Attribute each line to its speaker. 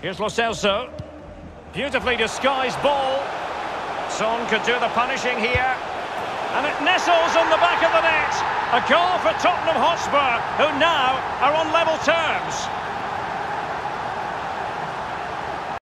Speaker 1: Here's Lo Celso. Beautifully disguised ball. Son could do the punishing here. And it nestles on the back of the net. A goal for Tottenham Hotspur, who now are on level.